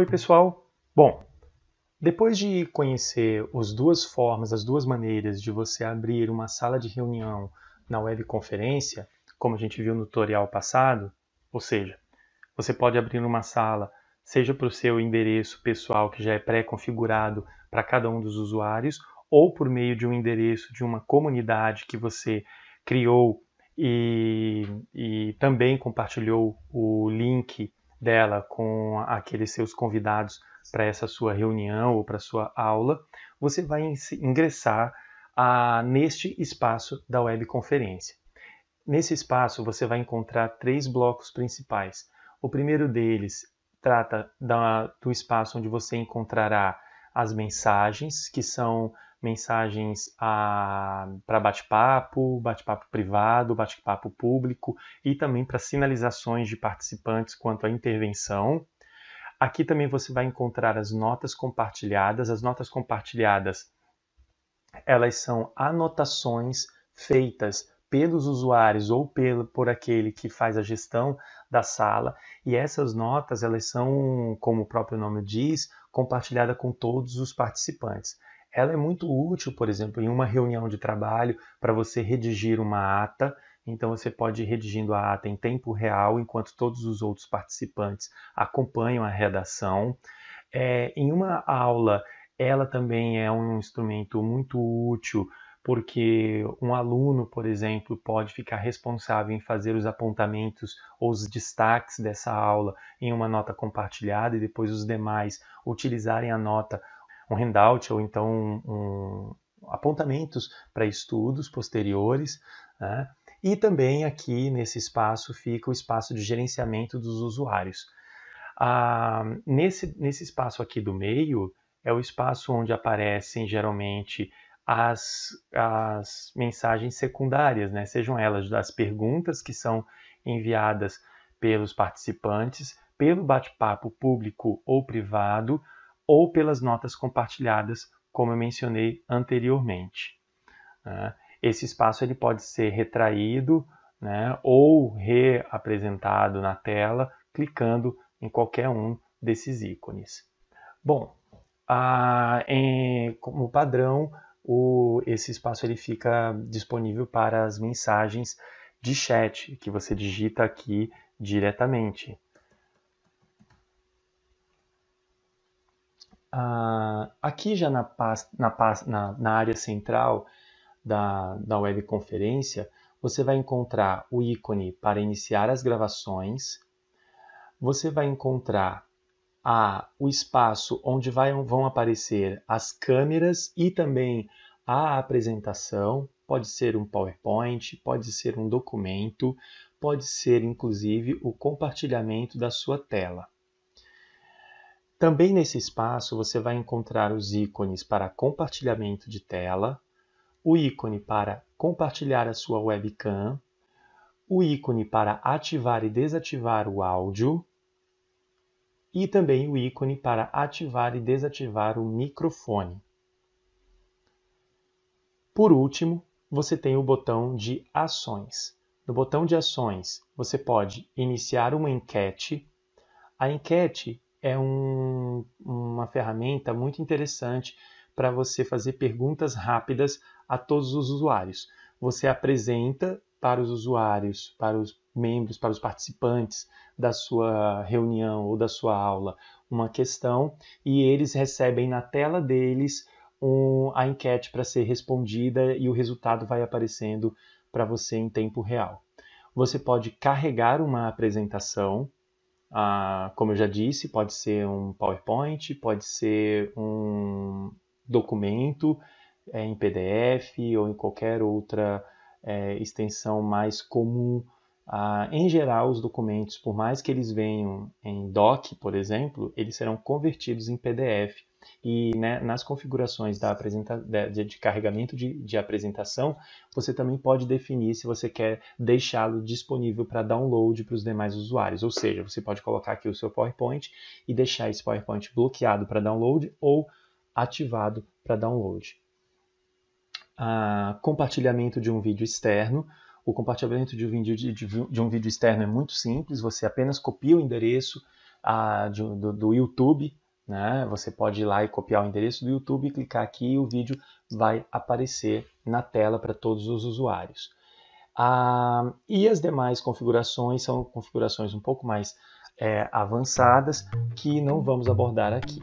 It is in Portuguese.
Oi, pessoal. Bom, depois de conhecer as duas formas, as duas maneiras de você abrir uma sala de reunião na webconferência, como a gente viu no tutorial passado, ou seja, você pode abrir uma sala, seja para o seu endereço pessoal que já é pré-configurado para cada um dos usuários, ou por meio de um endereço de uma comunidade que você criou e, e também compartilhou o link dela com aqueles seus convidados para essa sua reunião ou para sua aula, você vai ingressar a, neste espaço da webconferência. Nesse espaço você vai encontrar três blocos principais. O primeiro deles trata da, do espaço onde você encontrará as mensagens, que são mensagens para bate-papo, bate-papo privado, bate-papo público e também para sinalizações de participantes quanto à intervenção. Aqui também você vai encontrar as notas compartilhadas. As notas compartilhadas, elas são anotações feitas pelos usuários ou pelo, por aquele que faz a gestão da sala e essas notas elas são, como o próprio nome diz, compartilhadas com todos os participantes. Ela é muito útil, por exemplo, em uma reunião de trabalho para você redigir uma ata. Então você pode ir redigindo a ata em tempo real, enquanto todos os outros participantes acompanham a redação. É, em uma aula, ela também é um instrumento muito útil porque um aluno, por exemplo, pode ficar responsável em fazer os apontamentos ou os destaques dessa aula em uma nota compartilhada e depois os demais utilizarem a nota um handout ou então um, apontamentos para estudos posteriores. Né? E também aqui nesse espaço fica o espaço de gerenciamento dos usuários. Ah, nesse, nesse espaço aqui do meio é o espaço onde aparecem geralmente as, as mensagens secundárias, né? sejam elas das perguntas que são enviadas pelos participantes, pelo bate-papo público ou privado, ou pelas notas compartilhadas, como eu mencionei anteriormente. Né? Esse espaço ele pode ser retraído né, ou reapresentado na tela clicando em qualquer um desses ícones. Bom, em, como padrão, o, esse espaço ele fica disponível para as mensagens de chat que você digita aqui diretamente. Ah, aqui já na, na, na, na, área central da, da webconferência, você vai encontrar o ícone para iniciar as gravações, você vai encontrar a, o espaço onde vai, vão aparecer as câmeras e também a apresentação, pode ser um PowerPoint, pode ser um documento, pode ser inclusive o compartilhamento da sua tela. Também nesse espaço você vai encontrar os ícones para compartilhamento de tela, o ícone para compartilhar a sua webcam, o ícone para ativar e desativar o áudio e também o ícone para ativar e desativar o microfone. Por último, você tem o botão de ações. No botão de ações, você pode iniciar uma enquete. A enquete é um, uma ferramenta muito interessante para você fazer perguntas rápidas a todos os usuários. Você apresenta para os usuários, para os membros, para os participantes da sua reunião ou da sua aula uma questão e eles recebem na tela deles um, a enquete para ser respondida e o resultado vai aparecendo para você em tempo real. Você pode carregar uma apresentação ah, como eu já disse, pode ser um PowerPoint, pode ser um documento é, em PDF ou em qualquer outra é, extensão mais comum. Ah, em geral, os documentos, por mais que eles venham em DOC, por exemplo, eles serão convertidos em PDF e né, nas configurações da de, de, carregamento de, de, apresentação, você também pode definir se você quer deixá-lo disponível para download para os demais usuários. Ou seja, você pode colocar aqui o seu PowerPoint e deixar esse PowerPoint bloqueado para download ou ativado para download. Ah, compartilhamento de um vídeo externo. O compartilhamento de um vídeo, de, de um vídeo externo é muito simples, você apenas copia o endereço a, de, do, do, YouTube. Né? Você pode ir lá e copiar o endereço do YouTube, clicar aqui e o vídeo vai aparecer na tela para todos os usuários. Ah, e as demais configurações são configurações um pouco mais é, avançadas que não vamos abordar aqui.